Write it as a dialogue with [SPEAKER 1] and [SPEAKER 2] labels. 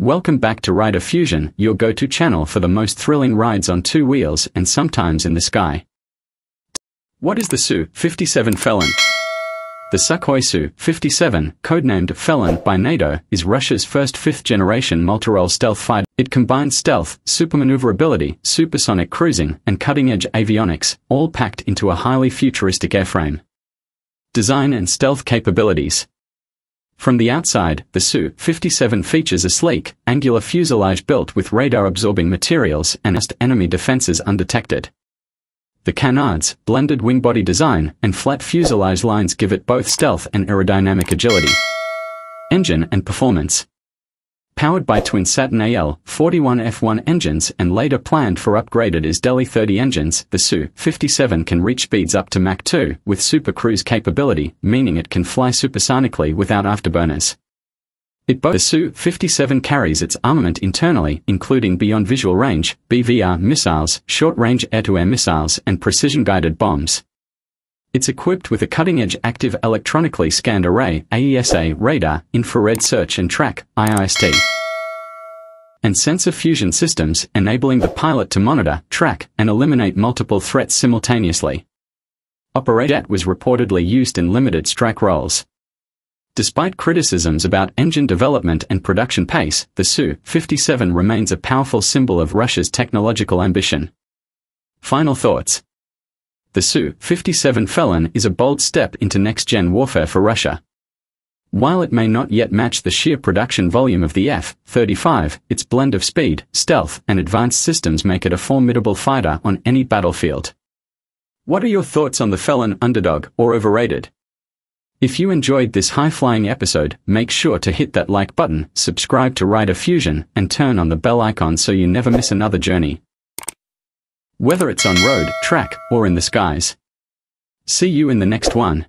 [SPEAKER 1] Welcome back to Rider Fusion, your go-to channel for the most thrilling rides on two wheels and sometimes in the sky. What is the Su-57 Felon? The Sukhoi Su-57, codenamed Felon by NATO, is Russia's first fifth-generation multirole stealth fighter. It combines stealth, supermaneuverability, supersonic cruising, and cutting-edge avionics, all packed into a highly futuristic airframe. Design and stealth capabilities. From the outside, the Su-57 features a sleek, angular fuselage built with radar-absorbing materials and enemy defenses undetected. The canards, blended wing body design, and flat fuselage lines give it both stealth and aerodynamic agility. Engine and performance. Powered by twin Saturn AL-41F1 engines and later planned for upgraded Izdeliye 30 engines, the Su-57 can reach speeds up to Mach 2 with super cruise capability, meaning it can fly supersonically without afterburners. It both the Su-57 carries its armament internally, including beyond visual range, BVR missiles, short-range air-to-air missiles, and precision-guided bombs. It's equipped with a cutting-edge active electronically scanned array, AESA radar, infrared search and track, IRST, and sensor fusion systems, enabling the pilot to monitor, track, and eliminate multiple threats simultaneously. Operator was reportedly used in limited strike roles. Despite criticisms about engine development and production pace, the Su-57 remains a powerful symbol of Russia's technological ambition. Final thoughts. The Su-57 Felon is a bold step into next-gen warfare for Russia. While it may not yet match the sheer production volume of the F-35, its blend of speed, stealth, and advanced systems make it a formidable fighter on any battlefield. What are your thoughts on the Felon underdog or overrated? If you enjoyed this high-flying episode, make sure to hit that like button, subscribe to Rider Fusion, and turn on the bell icon so you never miss another journey whether it's on road, track, or in the skies. See you in the next one.